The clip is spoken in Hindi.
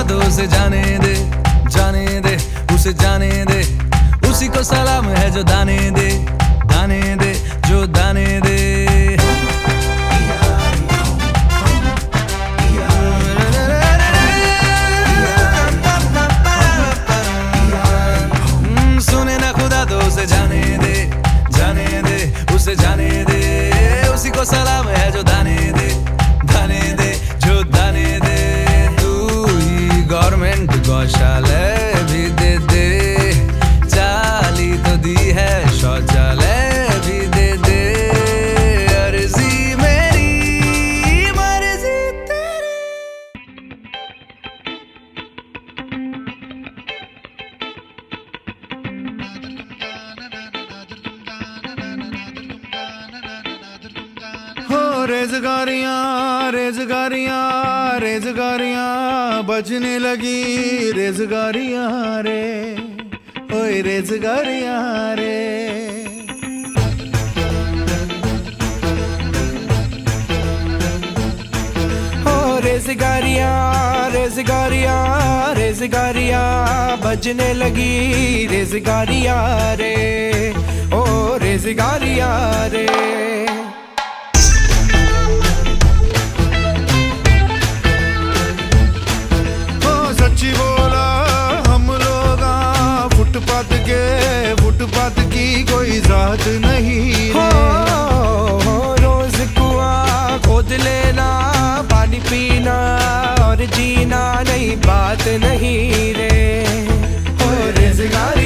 उसे जाने दे जाने दे उसे जाने दे। उसी को सलाम है जो दाने दे दाने दे जो दाने दे। हम्म, सुने ना खुदा तो उसे जाने दे जाने दे उसे जाने दे। उसी को सलाम है जो दाने दे। shall I रेजगारियाँ रेजगारियाँ रेजगारियाँ, बजने लगी रेजगारियाँ रे, ओए रेजगारियाँ रे। रेजगारियाँ रेजगारियाँ रेजगारियाँ, बजने लगी रेजगारियाँ रे, ओ रेजगारियाँ रे। जीना नहीं बात नहीं रे। और रोज़गार